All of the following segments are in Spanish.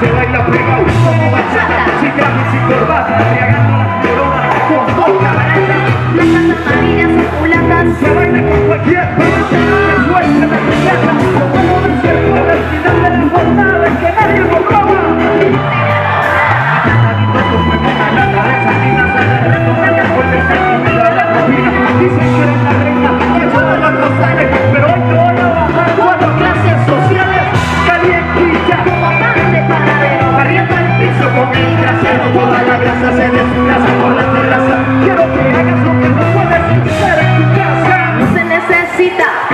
se baila pegado. toda la grasa se desplaza por la terraza. Quiero que hagas lo que no puedes hacer en tu casa. No se necesita.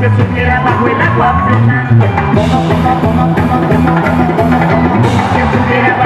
Se eu te tirar da rua, da Se eu